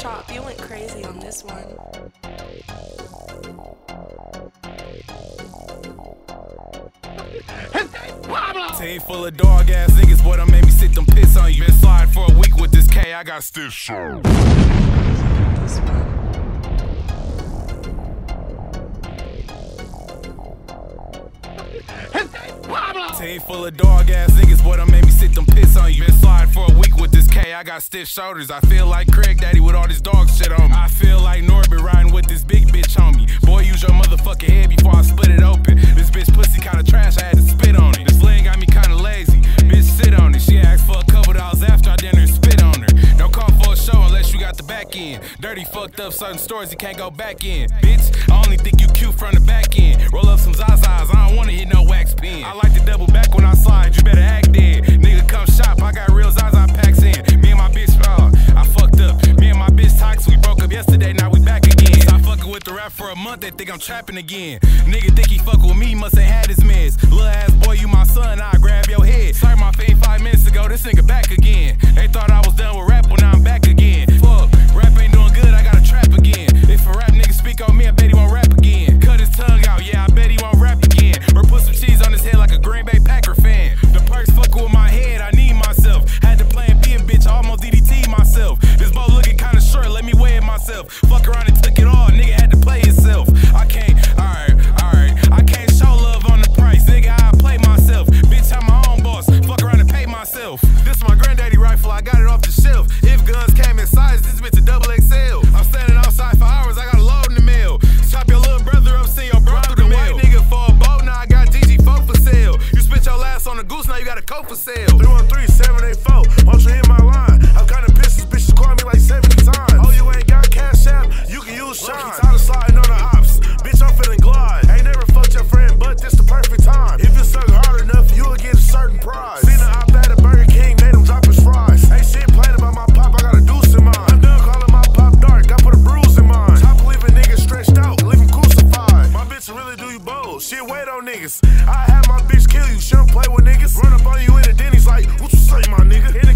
Chop, you went crazy on this one. Team full of dog ass niggas, boy, done made me sit them piss on you. Been sliding for a week with this K, I got stiff shit. Team full of dog ass niggas, boy, done made me sit them piss on you. Been sliding for a week with this K, I got stiff shoulders. I feel like Craig Daddy with all this dog shit on me. I feel like Norbit riding with this big bitch on me. Boy, use your motherfucking head before I split it open. This bitch pussy kinda trash, I had to spit on it. This lane got me kinda lazy, bitch sit on it. She asked for a couple dollars after I dinner and spit on her. Don't call for a show unless you got the back end. Dirty fucked up certain stores you can't go back in. Bitch, I only think you cute from the back end. Roll up month that think I'm trapping again. Nigga think he fuck with me, must've had his meds. Little ass boy, you my son, I grab your head. Start my fade five minutes ago, this nigga back again. They thought I was done with rap, well now I'm back again. Fuck, rap ain't doing good, I gotta trap again. If a rap nigga speak on me, I bet he won't rap again. Cut his tongue out, yeah, I bet he won't rap again. Or put some cheese on his head like a Green Bay Packer fan. The perks fuck with my head, I need myself. Had to plan B and bitch, I almost DDT myself. This bow looking kinda short, let me weigh it myself. Fuck around and my granddaddy rifle, I got it off the shelf. If guns came in size, this bitch a double XL. I'm standing outside for hours, I got a load in the mail. Chop your little brother up, send your bro through the mail. White nigga for a boat, now I got GG4 for sale. You spent your last on a goose, now you got a coat for sale. shit on niggas. I had my bitch kill you, shouldn't play with niggas. Run up on you in the Denny's like, what you say, my nigga?